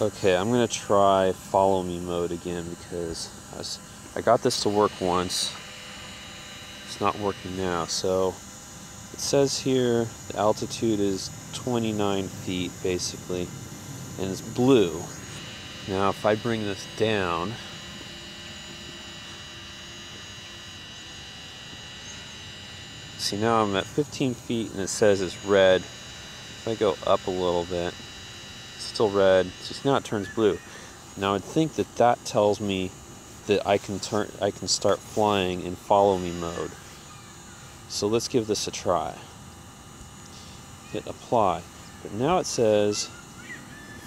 Okay, I'm gonna try follow me mode again because I, was, I got this to work once. It's not working now. So it says here the altitude is 29 feet basically, and it's blue. Now if I bring this down, see now I'm at 15 feet and it says it's red. If I go up a little bit, still red. Just now it turns blue. Now I'd think that that tells me that I can turn, I can start flying in follow me mode. So let's give this a try. Hit apply. But now it says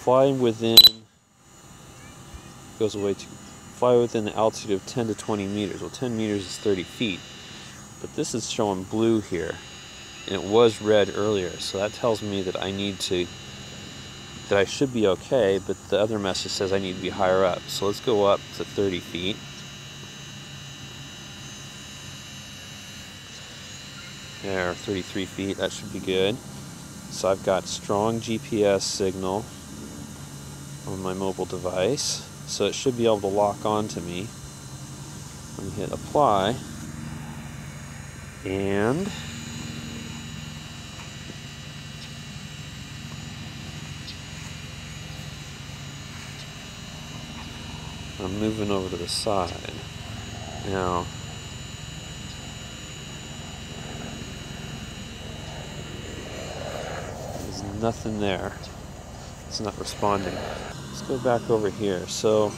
fly within goes away to fly within the altitude of 10 to 20 meters. Well, 10 meters is 30 feet. But this is showing blue here. And it was red earlier. So that tells me that I need to that I should be okay, but the other message says I need to be higher up. So let's go up to 30 feet. There, 33 feet, that should be good. So I've got strong GPS signal on my mobile device, so it should be able to lock on to me. Let me hit apply, and I'm moving over to the side. Now, there's nothing there. It's not responding. Let's go back over here. So,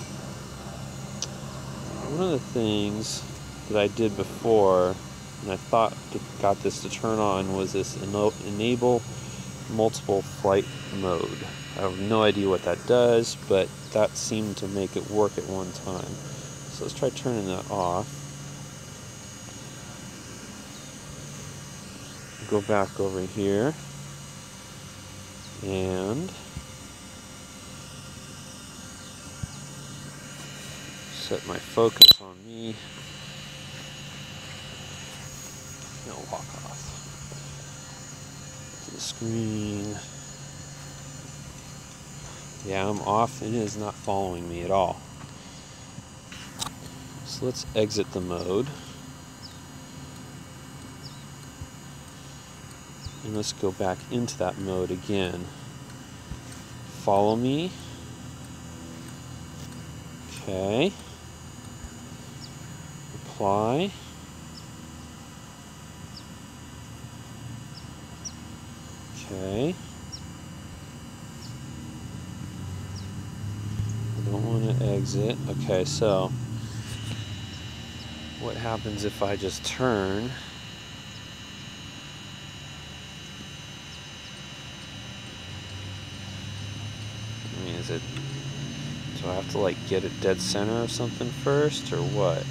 one of the things that I did before, and I thought got this to turn on, was this enable multiple flight mode. I have no idea what that does, but that seemed to make it work at one time. So let's try turning that off. Go back over here and set my focus on me. No, walk off. The screen. Yeah, I'm off. It is not following me at all. So let's exit the mode. And let's go back into that mode again. Follow me. Okay. Apply. Okay. Exit. Okay, so what happens if I just turn? I mean, is it, do I have to like get it dead center or something first or what?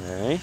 Okay.